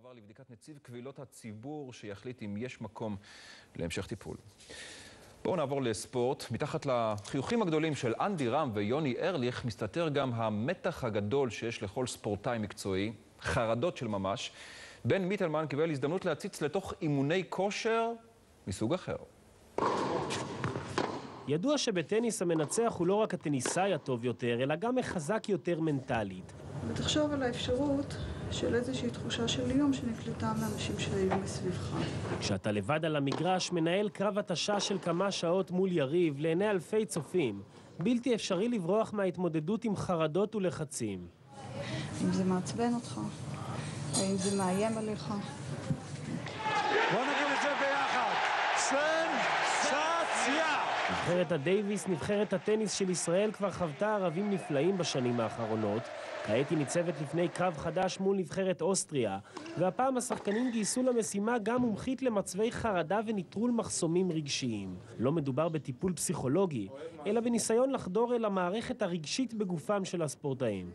עבר לבדיקת נציב קבילות הציבור שיחליט אם יש מקום להמשך טיפול. בואו נעבור לספורט. מתחת לחיוכים הגדולים של אנדי רם ויוני ארליך מסתתר גם המתח הגדול שיש לכל ספורטאי מקצועי, חרדות של ממש. בן מיטלמן קיבל הזדמנות להציץ לתוך אימוני כושר מסוג אחר. ידוע שבטניס המנצח הוא לא רק הטניסאי הטוב יותר, אלא גם החזק יותר מנטלית. ותחשוב על האפשרות של איזושהי תחושה של איום שנקלטה מאנשים שהיו מסביבך. כשאתה לבד על המגרש, מנהל קרב התשה של כמה שעות מול יריב לעיני אלפי צופים. בלתי אפשרי לברוח מההתמודדות עם חרדות ולחצים. אם זה מעצבן אותך, האם זה מאיים עליך. נבחרת הדייוויס, נבחרת הטניס של ישראל, כבר חוותה ערבים נפלאים בשנים האחרונות. כעת היא ניצבת לפני קרב חדש מול נבחרת אוסטריה, והפעם השחקנים גייסו למשימה גם מומחית למצבי חרדה ונטרול מחסומים רגשיים. לא מדובר בטיפול פסיכולוגי, אלא בניסיון לחדור אל המערכת הרגשית בגופם של הספורטאים.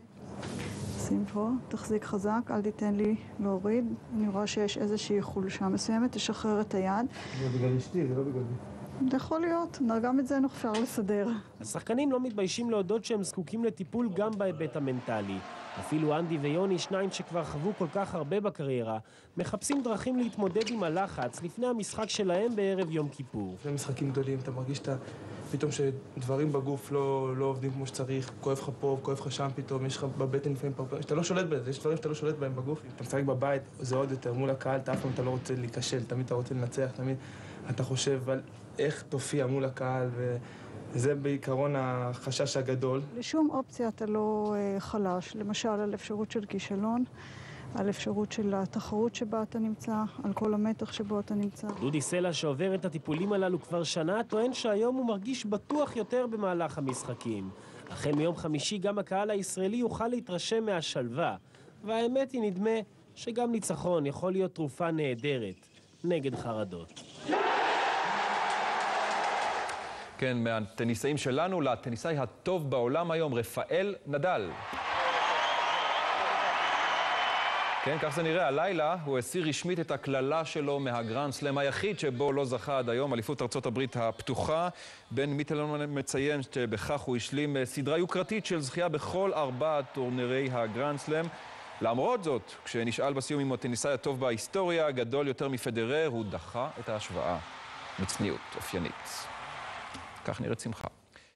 שים פה, תחזיק חזק, אל תיתן לי להוריד. אני רואה שיש איזושהי חולשה מסוימת, תשחרר את היד. זה בגלל אשתי, זה לא בגלל יכול להיות, גם את זה אפשר לסדר. השחקנים לא מתביישים להודות שהם זקוקים לטיפול גם בהיבט המנטלי. אפילו אנדי ויוני, שניים שכבר חוו כל כך הרבה בקריירה, מחפשים דרכים להתמודד עם הלחץ לפני המשחק שלהם בערב יום כיפור. לפני משחקים גדולים אתה מרגיש שאתה, פתאום שדברים בגוף לא, לא עובדים כמו שצריך, כואב לך פה, כואב לך שם פתאום, יש לך בבטן לפעמים פרפר, שאתה לא שולט בזה, יש דברים שאתה לא שולט בהם בגוף. אתה משחק בבית, זה עוד יותר, מול הקהל, אתה אף פעם אתה לא רוצה להיכשל, תמיד אתה רוצה לנצח, תמיד אתה חושב על איך תופיע מול הקהל, וזה בעיקרון החשש הגדול. לשום אופציה אתה לא אה, חלש, למשל על אפשרות של כישלון. על אפשרות של התחרות שבה אתה נמצא, על כל המתח שבו אתה נמצא. דודי סלע, שעובר את הטיפולים הללו כבר שנה, טוען שהיום הוא מרגיש בטוח יותר במהלך המשחקים. החל מיום חמישי גם הקהל הישראלי יוכל להתרשם מהשלווה. והאמת היא, נדמה שגם ניצחון יכול להיות תרופה נהדרת נגד חרדות. כן, מהטניסאים שלנו לטניסאי הטוב בעולם היום, רפאל נדל. כן, כך זה נראה. הלילה הוא הסיר רשמית את הקללה שלו מהגרנד סלאם היחיד שבו לא זכה עד היום, אליפות ארצות הברית הפתוחה. בן מיטלמן מציין שבכך הוא השלים סדרה יוקרתית של זכייה בכל ארבעת טורנירי הגרנד סלאם. למרות זאת, כשנשאל בסיום אם הוא הטניסאי הטוב בהיסטוריה, גדול יותר מפדרר, הוא דחה את ההשוואה. מצניעות אופיינית. כך נראית שמחה.